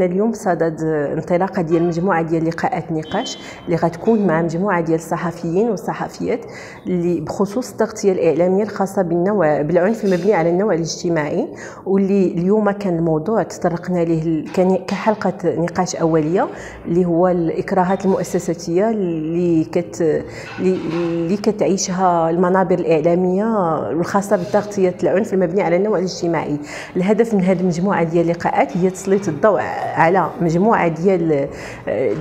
اليوم صدد انطلاقة ديال مجموعة ديال لقاءات نقاش اللي غتكون مع مجموعة ديال الصحفيين والصحفيات اللي بخصوص التغطية الإعلامية الخاصة بالنوع بالعنف المبني على النوع الاجتماعي واللي اليوم كان الموضوع تطرقنا له كحلقة نقاش أولية اللي هو الإكراهات المؤسساتية اللي كت اللي كتعيشها المنابر الإعلامية الخاصة بتغطيه العنف المبني على النوع الاجتماعي. الهدف من هذه المجموعة ديال اللقاءات هي تسليط الضوء على مجموعة ديال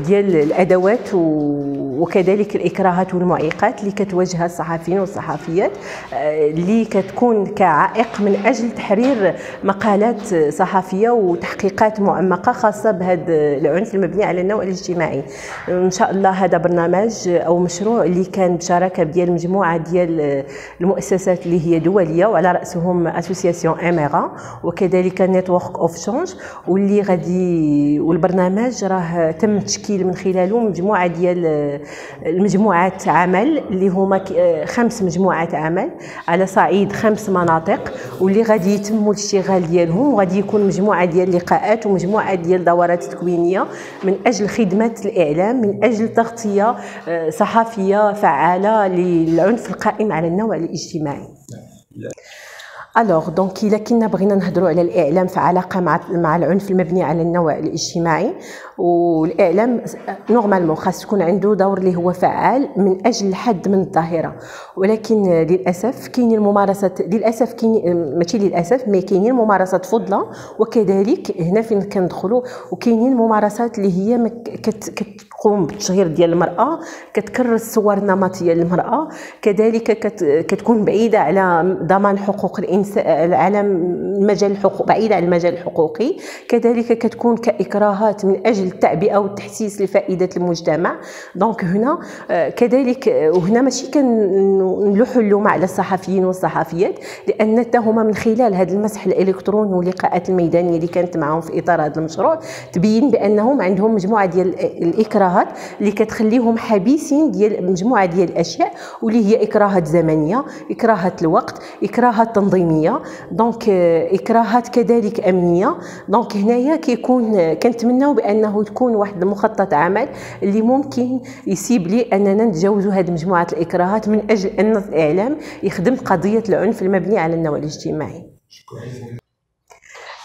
ديال الأدوات وكذلك الإكراهات والمعيقات اللي كتواجهها الصحفيين والصحفيات اللي كتكون كعائق من أجل تحرير مقالات صحفية وتحقيقات معمقة خاصة بهذا العنف المبني على النوع الاجتماعي. إن شاء الله هذا برنامج أو مشروع اللي كان بشراكه ديال مجموعة ديال المؤسسات اللي هي دولية وعلى رأسهم association أميرا وكذلك Network of Change واللي غادي والبرنامج راه تم تشكيل من خلاله مجموعة ديال المجموعات عمل اللي هما خمس مجموعات عمل على صعيد خمس مناطق واللي غادي يتم الاشتغال ديالهم وغادي يكون مجموعة ديال اللقاءات ومجموعة ديال دورات تكوينية من أجل خدمه الإعلام من أجل تغطية صحفية فعالة للعنف القائم على النوع الاجتماعي. alors donc الا كنا بغينا نهضروا على الاعلام في علاقه مع مع العنف المبني على النوع الاجتماعي والاعلام normalement خاص تكون عنده دور اللي هو فعال من أجل الحد من الظاهره ولكن للاسف كاينين الممارسات للاسف كاين ماشي للاسف mais كاينين ممارسات فضلى وكذلك هنا فين كندخلوا وكاينين ممارسات اللي هي كتقوم بالتشهير ديال المراه كتكرس صور نمطيه للمراه كذلك كتكون بعيده على ضمان حقوق الانسان على المجال الحقوق بعيده عن المجال الحقوقي. كذلك كتكون كإكراهات من أجل التعبئة والتحسيس لفائدة المجتمع. دونك هنا كذلك وهنا ماشي كنلوحوا اللوم على الصحفيين والصحفيات لأن حتى هما من خلال هذا المسح الإلكتروني واللقاءات الميدانية اللي كانت معهم في إطار هذا المشروع تبين بأنهم عندهم مجموعة ديال الإكراهات اللي كتخليهم حبيسين ديال مجموعة ديال الأشياء واللي هي إكراهات زمنية إكراهات الوقت إكراهات تنظيميه donc إكراهات كذلك أمنية. donc هنايا كيكون كنتمناو بأنه تكون واحد مخطط عمل اللي ممكن يسيب لي أننا نتجاوزوا هذه مجموعة الإكراهات من أجل أن الإعلام يخدم قضية العنف المبني على النوع الاجتماعي.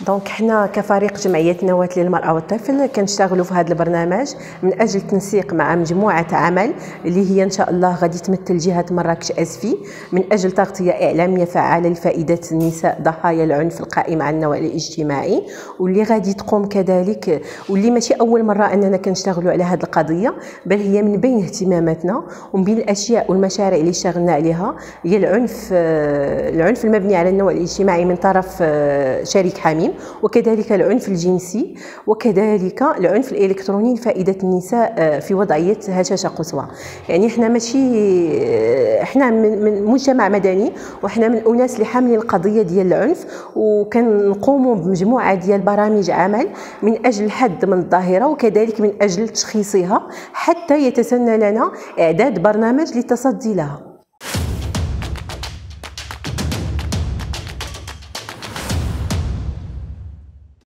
دونك حنا كفريق جمعية نواه للمرأة والطفل كنشتغلوا في هذا البرنامج من أجل التنسيق مع مجموعة عمل اللي هي إن شاء الله غادي تمثل جهة مراكش أسفي من أجل تغطية اعلاميه فعاله لفائدة النساء ضحايا العنف القائم على النوع الاجتماعي واللي غادي تقوم كذلك واللي ماشي أول مرة أننا كنشتغلوا على هذه القضية بل هي من بين اهتماماتنا ومن بين الأشياء والمشاريع اللي اشتغلنا عليها هي العنف العنف المبني على النوع الاجتماعي من طرف شريك حميم. وكذلك العنف الجنسي وكذلك العنف الإلكتروني لفائده النساء في وضعية هشاشة قصوى. يعني إحنا ماشي إحنا من مجتمع مدني وحنا من الناس اللي حاملين القضية ديال العنف وكنقوموا بمجموعة ديال برامج عمل من أجل الحد من الظاهرة وكذلك من أجل تشخيصها حتى يتسنى لنا إعداد برنامج للتصدي لها.